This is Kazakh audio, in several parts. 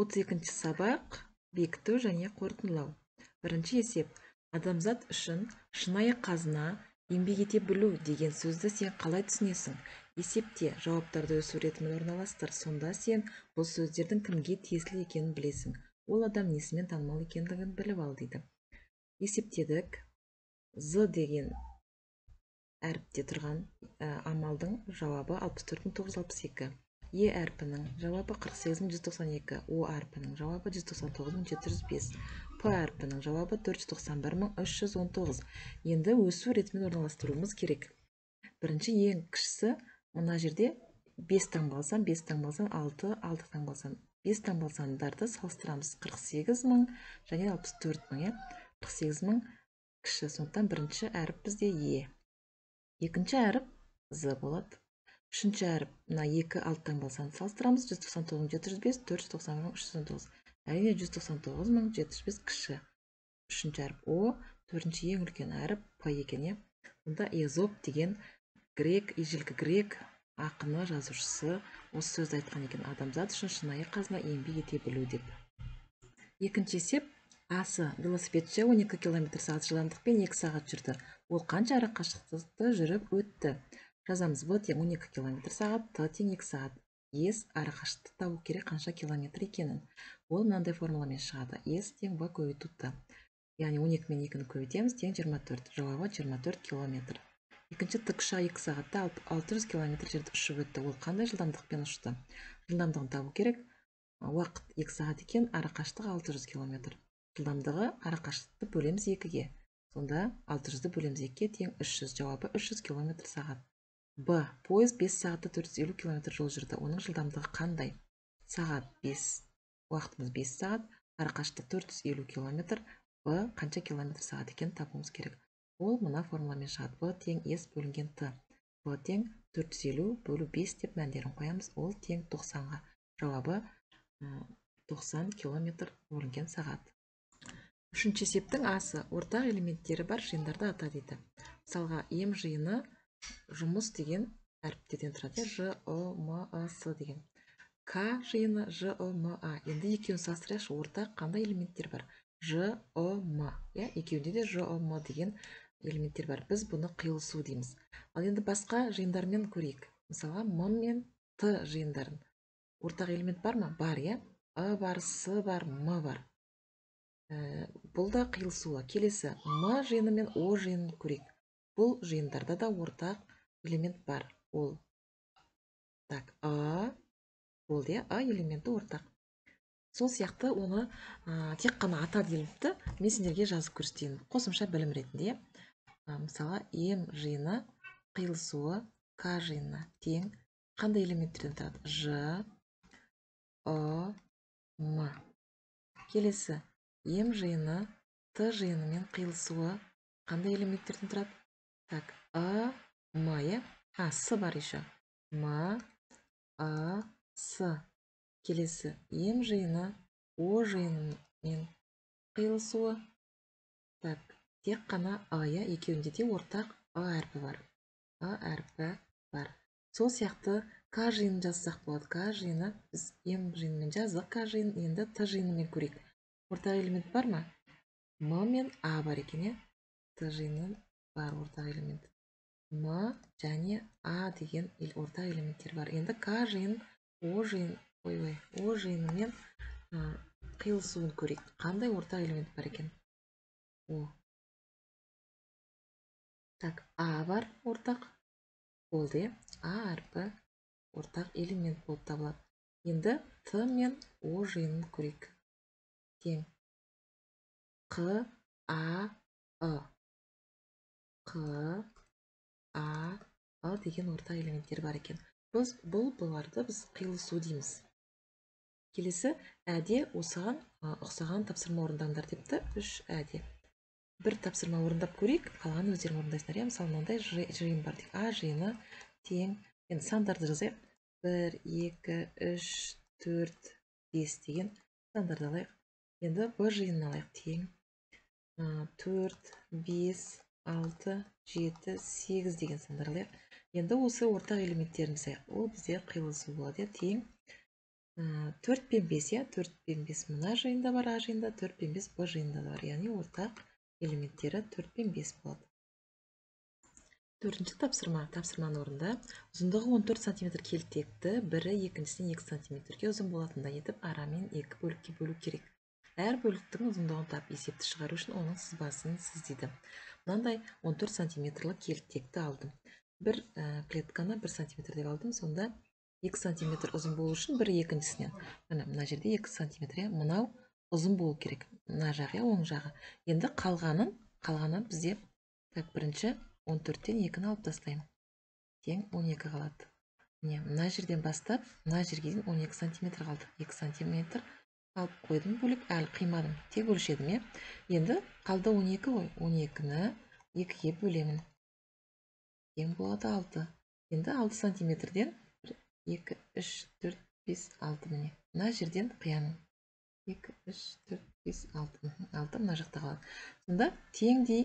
отыз екінші сабақ бекіту және қорытындылау. Бірінші есеп. Адамзат үшін шынайы қазына еңбек ете білу деген сөзді сен қалай түсінесің? Есепте жауаптарды өз суретімен орналастыр. Сонда сен бұл сөздердің кімге тиесілі екенін білесің. Ол адам несімен танымал екендігін біліп ал дейді. Есептедік. З деген әріпте тұрған ә, амалдың жауабы 64962 е әрпінің жауабы 48192 о әрпінің жауабы 199705 п әрпінің жауабы 411319 енді өсу ретімен орналастыруымыз керек. Бірінші ең кішісі мына жерде 5 таңбаласам 5 таңбаласам 6 6 таңбаласам 5 таңбалсандарды салыстырамыз. 48 мың және 64 мың иә? 48 мың кіші. Сондықтан бірінші әріп бізде е. Екінші әріп з болады. Үшінші әріп мына екі алты таңбаласаны салыстырамыз жүз тоқсан тоғыз мың жеті жүз бес төрт жүз тоқсан мың үш жүз он тоғыз. Әрине жүз тоқсан тоғыз мың жеті жүз бес кіші. Үшінші әріп о төртінші ең үлкен әріп п екен иә. Сонда эзоп деген грек ежелгі грек ақыны жазушысы осы сөзді айтқан екен. Адамзат үшін шынайы қазына еңбек ете білу деп. Екінші есеп асы велосипедші 12 километр сағат жылдамдықпен 2 сағат жүрді. Ол қанша ара қашықтықты жүріп өтті. Жазамыз. В тең 12 километр сағат т тең 2 сағат. Ес арақашықтықты табу керек қанша километр екенін. Ол мынандай формуламен шығады. С тең в көбейту т яғни 12 мен 2-ні көбейтеміз тең 24 жауабы 24 километр. Екінші тікұшақ 2 сағатта 600 километр жерді ұшып өтті. Ол қандай жылдамдықпен ұшты? Жылдамдығын табу керек. Уақыт 2 сағат екен арақашықтық 600 километр. Жылдамдығы арақашықтықты бөлеміз екіге. Сонда 600-ді бөлеміз екіге тең 300 жауабы 300 километр сағат. Б. Пойыз 5 сағатта 450 км жол жүрді. Оның жылдамдығы қандай? Сағат 5 уақытымыз 5 сағат. Арақашықтық 450 км б. Қанша километр сағат екенін табуымыз керек. Ол мына формуламен шығады. Б тең с бөлінген т. Б тең 450 бөлу 5 деп мәндерін қоямыз. Ол тең 90-ға жауабы 90 км бөлінген сағат. Үшінші есептің асы. Ортақ элементтері бар жиындарды ата дейді. Мысалға ем жиыны жұмыс деген әріптерден тұрады ж ы м ы с деген. К жиыны ж ы м а енді екеуін салыстырайықшы. Ортақ қандай элементтер бар? Ж ы м иә екеуінде де ж ы м деген элементтер бар. Біз бұны қиылысу дейміз. Ал енді басқа жиындармен көрейік. Мысалға м мен т жиындарын. Ортақ элемент бар ма? Бар иә. Ы бар с бар м бар. Ә, бұл да қиылысуы келесі м жиыны мен о жиынын көрейік. Бұл жиындарда да ортақ элемент бар. Ол так а болды иә а элементі ортақ. Сол сияқты оны ә, тек қана ата делініпті. Мен сендерге жазып көрсетейін. Қосымша білім ретінде ә, мысалы м жиыны қиылысуы к жиынына тең. Қандай элементтерден тұрады? Ж ы м. Келесі м жиыны т жиынымен қиылысуы қандай элементтерден тұрады? Так, А, М, иә? А, С бар еще. М, А, С. Келесі ем жиыны О жиынымен қиылысуы. Так, тек қана А, иә? Екеуінде де ортақ А әрпі бар. А әрпі бар. Сол сияқты К жиынын жазсақ болады. К жиыны біз ем жиынымен жаздық. К жиынын енді Т жиынымен көрейік. Ортақ элемент бар ма? М мен А бар екен, иә? Т жиынын бар ортақ элемент м және а деген ортақ элементтер бар енді к жиын о жиын ой ой о жиынымен қиылысуын көрейік қандай ортақ элемент бар екен о так а бар ортақ болды иә а әрпі ортақ элемент болып табылады енді т мен о жиынын көрейік тең q а ы q a a деген ортақ элементтер бар екен. Біз бұл бұларды біз қиылысу дейміз келесі әде осыған ұқсаған тапсырма орындаңдар депті. Үш әде. Бір тапсырма орындап көрейік қалғанын өздерің орындайсыңдар. Иә мысалы мынандай жиын бар дейік а жиыны тең. Енді сандарды жазайық. Бір екі үш төрт бес деген сандарды алайық. Енді б жиынын алайық. Тең. Төрт бес алты жеті сегіз деген сандар алайық енді осы ортақ элементтерін жасайық ол бізде қиылысу болады иә тең төрт пен бес иә. Төрт пен бес мына жиында бар а жиында төрт пен бес б жиында да бар. Яғни ортақ элементтері төрт пен бес болады. Төртінші тапсырма тапсырманы орында ұзындығы 14 сантиметр келтекті бірі екіншісінен 2 сантиметрге ұзын болатындай етіп арамен екі бөлікке бөлу керек. Әр бөліктің ұзындығын тап есепті шығару үшін оның сызбасын сыз дейді мынандай 14 сантиметрлік келтекті алдым. Бір ә, клетканы 1 сантиметр деп алдым сонда 2 сантиметр ұзын болу үшін бірі екіншісінен. Міне мына жерде 2 сантиметр иә мынау ұзын болу керек. Мына жағы оң жағы. Енді қалғанын қалғанын бізде так бірінші 14-тен 2-ні алып тастаймын. Тең 12 қалады. Міне мына жерден бастап мына жерге дейін 12 сантиметр қалды 2 сантиметр алып қойдым бөлек әлі қимадым. Тек өлшедім иә. Енді қалды 12 ғой. 12-ні 2-ге бөлемін. Тең болады 6 енді 6 сантиметрден 2 3 4 5 6 міне. Мына жерден қиямын. 2 3 4 5 6 6 мына жақта қалады. Сонда теңдей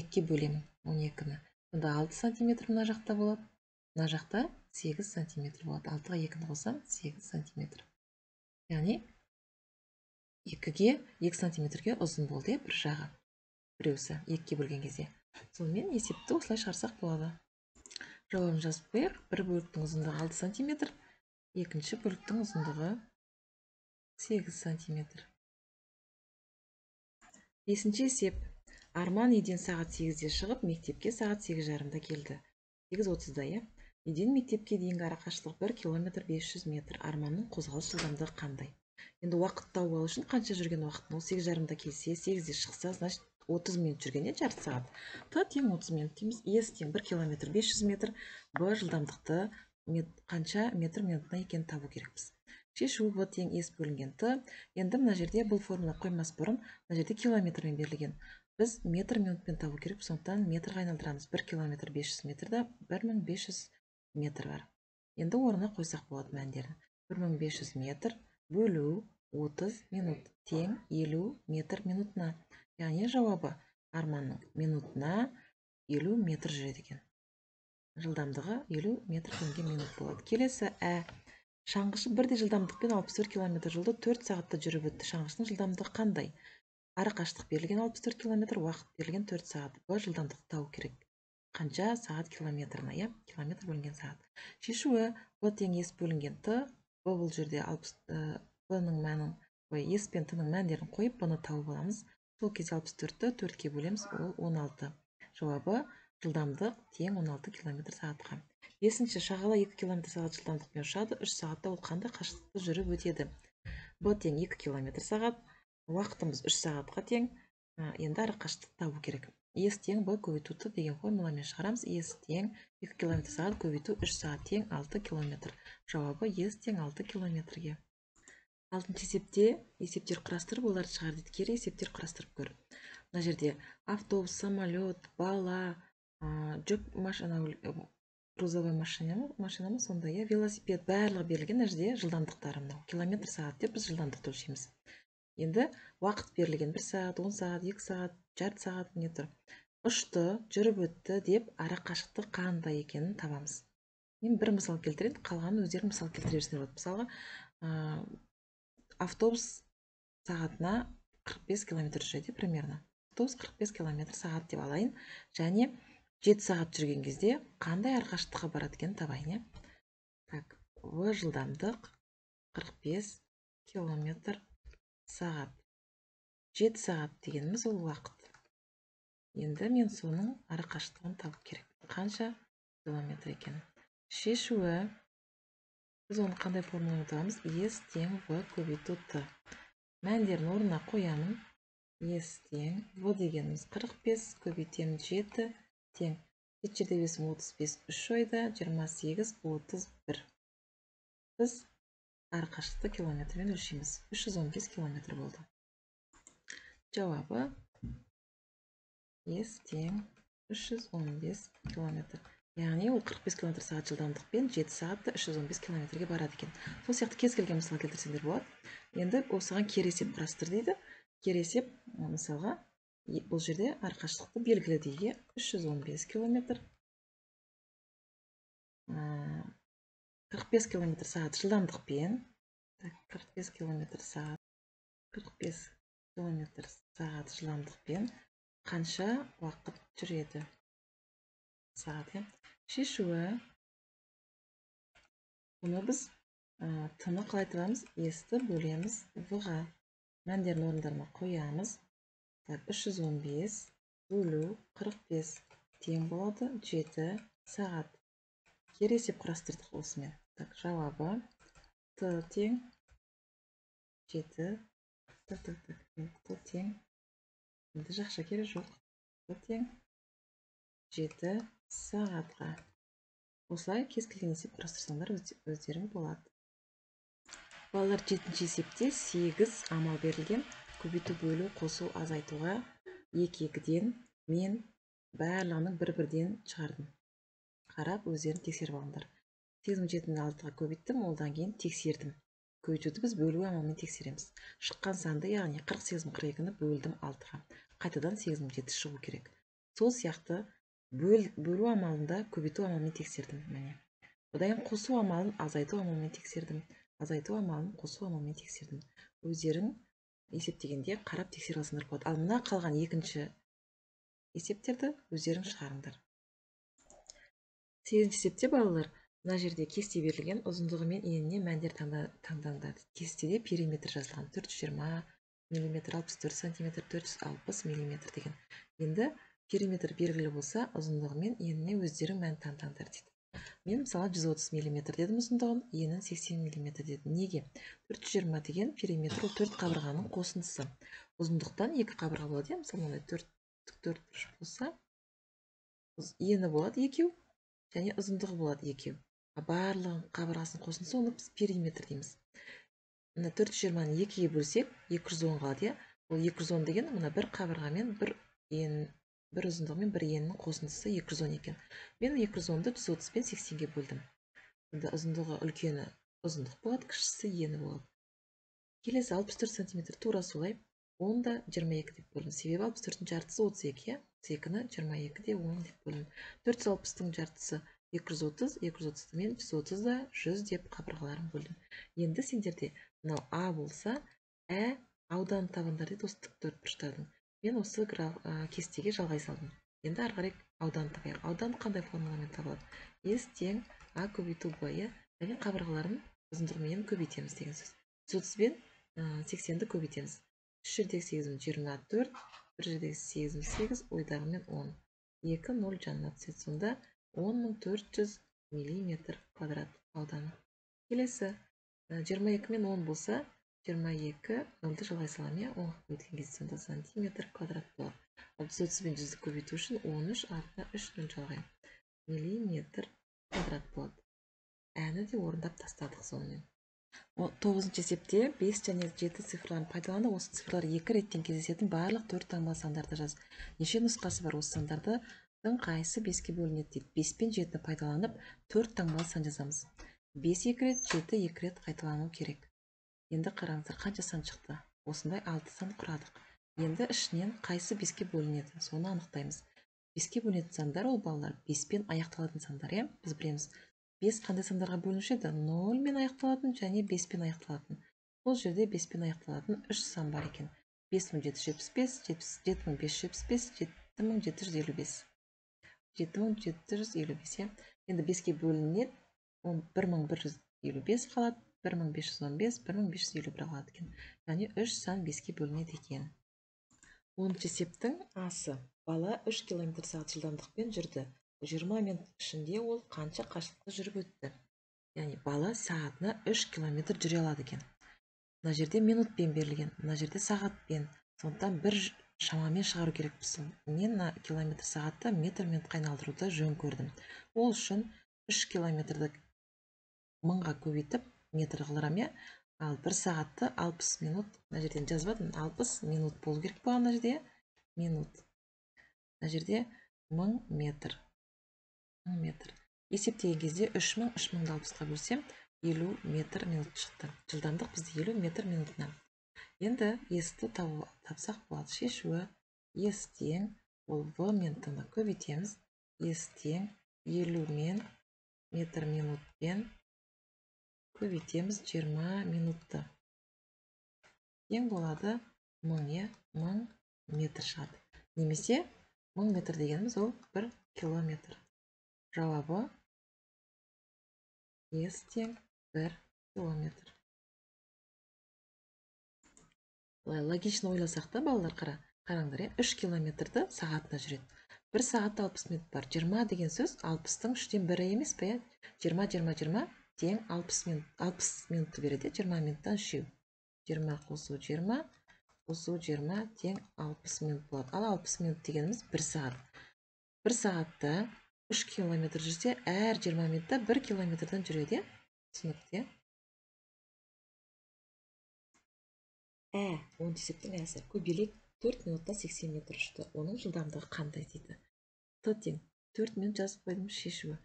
екіге бөлемін 12-ні сонда 6 сантиметр мына жақта болады. Мына жақта 8 сантиметр болады. 6-ға 2-ні қосам 8 сантиметр. Яғни 2-ге 2 сантиметрге ұзын болды иә бір жағы біреусі екіге бөлген кезде. Сонымен есепті осылай шығарсақ болады. Жауабын жазып қояйық. Бір бөліктің ұзындығы 6 сантиметр екінші бөліктің ұзындығы 8 сантиметр. Бесінші есеп. Арман үйден сағат сегізде шығып мектепке сағат сегіз жарымда келді. Сегіз отызда иә? Үйден мектепке дейінгі арақашықтық бір километр бес жүз метр. Арманның қозғалыс жылдамдығы қандай? Енді уақыт тауып алу үшін қанша жүрген уақытын ол сегіз жарымда келсе сегізде шықса значит отыз минут жүрген иә жарты сағат. Т тең отыз минут дейміз. Ес тең бір километр бес жүз метр б жылдамдықты қанша метр минутына екенін табу керекпіз. Шешу в тең с бөлінген т. Енді мына жерде бұл формула қоймас бұрын мына жерде километрмен берілген. Біз метр минутпен табу керек сондықтан метрға айналдырамыз. Бір километр 500 метрда 1500 метр бар. Енді орнына қойсақ болады мәндерін. 1500 метр бөлу 30 минут тең 50 метр минутына яғни жауабы арманның минутына 50 метр жүреді екен жылдамдығы 50 метр күнге минут болады. Келесі ә шаңғышы бірдей жылдамдықпен 64 км жолды 4 сағатта жүріп өтті. Шаңғыштың жылдамдығы қандай? Ара қашықтық берілген 64 километр уақыт берілген 4 сағат. Б жылдамдықты табу керек. Қанша сағат километріне иә километр бөлінген сағат. Шешуі в с бөлінген. Т бұл жерде алпыс б ның мәнін ой с пен т ның мәндерін қойып б ны тауып аламыз. Сол кезде алпыс төртті төртке бөлеміз ол он алты. Жауабы жылдамдық тең 16 километр сағатқа. Бесінші шағала 2 километр сағат жылдамдықпен ұшады үш сағатта ол қандай қашықтықты жүріп өтеді? Б тең 2 километр сағат. Уақытымыз үш сағатқа тең. Енді арақашықтықты табу керек. Ес тең б көбейту т деген формуламен шығарамыз. Ес тең екі километр сағат көбейту үш сағат тең алты километр. Жауабы ес тең алты километрге. Алтыншы есепте есептер құрастырып оларды шығар дейді. Кері есептер құрастырып көр. Мына жерде автобус самолет бала жүк машина грузовой машина ма? Машина ма? Сондай иә. Велосипед барлығы берілген мына жерде жылдамдықтары мынау километр сағат деп біз жылдамдықты өлшейміз. Енді уақыт берілген бір сағат он сағат екі сағат жарты сағат міне тұр. Ұшты жүріп өтті деп ара қашықтық қандай екенін табамыз. Мен бір мысал келтірейін қалғанын өздерің мысал келтіре берсеңдер болады мысалға ә, автобус сағатына 45 километр жүреді примерно. Автобус 45 километр сағат деп алайын. Және жеті сағат жүрген кезде қандай арақашықтыққа барады екенін табайын иә. Так в жылдамдық 45 километр сағат жеті сағат дегеніміз ол уақыт. Енді мен соның арақашықтығын табу керек. Қанша километр екен? Шешуі біз оны қандай формуламен табамыз ес тең в көбейту т. Мәндерін орнына қоямын. Ес тең в дегеніміз 45 көбейтемін 7 тең жеті жеті бес отыз бес үш ойда жиырма сегіз отыз бір. Біз арақашықтықты километрмен өлшейміз. 315 километр болды. Жауабы ес тең 315 километр. Яғни ол 45 километр сағат жылдамдықпен 7 сағатта 315 километрге барады екен. Сол сияқты кез келген мысал келтірсеңдер болады. Енді осыған кері есеп құрастыр дейді. Кері есеп мысалға бұл жерде арақашықтықты белгілі дейік 315 километр. 45 км сағат жылдамдықпен. Так қырық бес километр сағат қырық бес километр сағат жылдамдықпен қанша уақыт жүреді? Сағат иә. Шешуі бұны біз ә, т-ны қалай табамыз с-ті бөлеміз в-ға мәндерін орындарына қоямыз. Так үш жүз он бес бөлу қырық бес тең болады. Жеті сағат. Кері есеп құрастырдық осымен так жауабы т тең жеті так так так т тең енді жақша керек жоқ т тең жеті сағатқа осылай кез келген есеп құрастырсаңдар өздерің болады балалар жетінші есепте сегіз амал берілген. Көбейту бөлу қосу азайтуға екі екіден мен барлығының бір бірден шығардым. Қарап өздерің тексеріп алыңдар. Сегіз мың жетіні алтыға көбейттім одан кейін тексердім. Көбейтуді біз бөлу амалымен тексереміз. Шыққан санды яғни қырық сегіз мың қырық екіні бөлдім алтыға қайтадан сегіз мың жеті шығу керек. Сол сияқты бөл, бөлу амалында көбейту амалымен тексердім міне. Одан кейін қосу амалын азайту амалымен тексердім. Азайту амалын қосу амалымен тексердім. Өздерің есептегенде қарап тексере алсаңдар болады. Ал мына қалған екінші есептерді өздерің шығарыңдар. Сегізінші есепте балалар мына жерде кесте берілген ұзындығы мен еніне мәндер таңдаңдар кестеде периметр жазылған төрт жүз жиырма миллиметр алпыс төрт сантиметр төрт жүз алпыс миллиметр деген. Енді периметр белгілі болса ұзындығы мен еніне өздерің мән таңдаңдар дейді. Мен мысалы жүз отыз миллиметр дедім ұзындығын енін сексен миллиметр дедім. Неге? Төрт жүз жиырма деген периметр ол төрт қабырғаның қосындысы. Ұзындықтан екі қабырға болады иә мысалы мынандай төрт төрт бұрыш болса ені болады екеу және ұзындығы болады екеу. Барлығын қабырғасының қосындысы оны біз периметр дейміз. Мына төрт жүз жиырманы екіге бөлсек екі жүз он қалады иә? Ол екі жүз он деген мына бір қабырғамен бір ен бір ұзындығы мен бір енінің қосындысы екі жүз он екен. Мен екі жүз онды жүз отыз бен сексенге бөлдім. Енді ұзындығы үлкені ұзындық болады кішісі ені болады. Келесі алпыс төрт сантиметр тура солай. Он да жиырма екі деп бөлдім себебі алпыс төрттің жартысы отыз екі иә? екіні жиырма екі де он деп бөлдім төрт жүз алпыстың жартысы екі жүз отыз екі жүз отызды мен жүз отыз да жүз деп қабырғаларын бөлдім енді сендерде мынау а болса ә ауданын табыңдар дейді осы тікбұрыштардың мен осы граф ә, кестеге жалғай салдым. Енді ары қарай ауданын табайық. Аудан қандай формуламен табылады? С тең а көбейту б иә? Және қабырғаларын ұзындығымен көбейтеміз деген сөз. жүз отыз бен сексенді көбейтеміз. Үш жердегі сегіз мың жиырма төрт бір жердегі сегіз мың сегіз ойдағымен он. Екі нөл жанына түседі сонда он мың төрт жүз миллиметр квадрат ауданы келесі жиырма екі мен он болса жиырма екі нөлді жалғай саламын иә онға көбейткен кезде сонда сантиметр квадрат болады ал отыз бен жүзді көбейту үшін он үш артына үш нөл жалғаймын миллиметр квадрат болады. Әні де орындап тастадық сонымен. Тоғызыншы есепте бес және жеті цифрларын пайдаланып осы цифрлар екі реттен кездесетін барлық төрт таңбалы сандарды жаз. Неше нұсқасы бар осы сандардың қайсысы беске бөлінеді дейді. Бес пен жетіні пайдаланып төрт таңбалы сан жазамыз. Бес екі рет жеті екі рет қайталану керек. Енді қараңыздар қанша сан шықты? Осындай алты сан құрадық. Енді ішінен қайсы беске бөлінеді? Соны анықтаймыз. Беске бөлінетін сандар ол балалар. Беспен аяқталатын сандар иә? Біз білеміз. Бес қандай сандарға бөлінуші еді. Нольмен аяқталатын және беспен аяқталатын. Бұл жерде беспен аяқталатын үш сан бар екен. Бес мың жеті жүз жетпіс бес жеті мың бес жүз жетпіс бес жеті мың жеті жүз елу бес. Жеті мың жеті жүз елу бес иә. Енді беске бөлінеді. Он бір мың бір жүз елу бес қалады бір мың бес жүз он бес бір мың бес жүз елу бір қалады екен. Яғни үш сан беске бөлінеді екен. Оныншы есептің асы. Бала үш километр сағат жылдамдықпен жүрді. Жиырма минут ішінде ол қанша қашықтықты жүріп өтті? Яғни бала сағатына үш километр жүре алады екен. Мына жерде минутпен берілген мына жерде сағатпен сондықтан бір шамамен шығару керекпіз. Мен мына километр сағатты метр минутқа айналдыруды жөн көрдім. Ол үшін үш километрді мыңға көбейтіп метр қылдырам иә. Ал бір сағатты алпыс минут мына жерден жазбадым алпыс минут болу керек болған мына жерде минут. Мына жерде мың метр. Метр. Есептеген кезде үш мың үш мыңды алпысқа бөлсем елу метр минут шықты. Жылдамдық бізде елу метр минутына. Енді есті тапсақ болады. Шешуі ес тең ол в мен т ны көбейтеміз ес тең елу мен метр минутпен көбейтеміз 20 минутты. Тең болады мың иә мың метр шығады. Немесе мың метр дегеніміз ол бір километр. Жауабы с тең бір километр былай логично ойласақ та балалар қара қараңдар иә үш километрді сағатына жүреді. Бір сағатта алпыс минут бар. Жиырма деген сөз алпыстың үштен бірі емес пе иә? Жиырма жиырма жиырма тең алпыс минут алпыс минутты береді иә жиырма минуттан үшеу. Жиырма қосу жиырма қосу жиырма тең алпыс минут болады. Ал алпыс минут дегеніміз бір сағат. Бір сағатта үш километр жүрсе әр жиырма минутта бір километрден жүреді иә түсінікті иә ә он есептің әсі көбелек төрт минутта сексен метр ұшты оның жылдамдығы қандай дейді т тең төрт минут жазып қойдым шешуі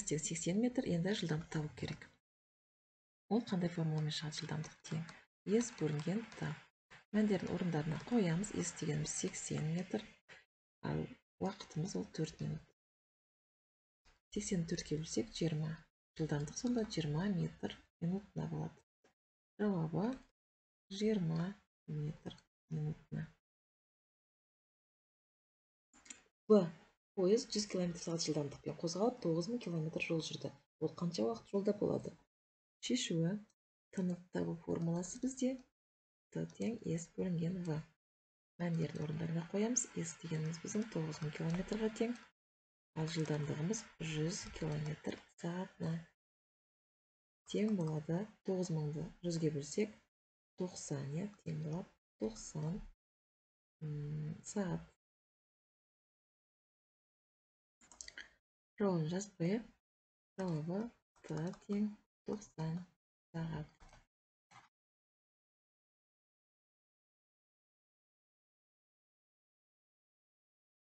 с тең сексен метр енді жылдамдық табу керек ол қандай формуламен шығады жылдамдық тең с бөлінген т мәндерін орындарына қоямыз с дегеніміз сексен метр ал уақытымыз ол төрт минут сексен төртке бөлсек жиырма. Жылдамдық сонда жиырма метр минутына болады. Жауабы жиырма метр минутына. В пойыз 100 км сағат жылдамдықпен қозғалып 9000 км жол жүрді. Ол қанша уақыт жолда болады? Шешуі тны табу формуласы бізде. Т тең с бөлінген в. Мәндерін орындарына қоямыз. С дегеніміз біздің 9000 километрға тең. Ал жылдамдығымыз 100 км сағатына тең болады 9000-ды 100-ге бөлсек 90 иә тең болады 90 сағат. Жауабын жазып қояйық жауабы т тең тоқсан сағат.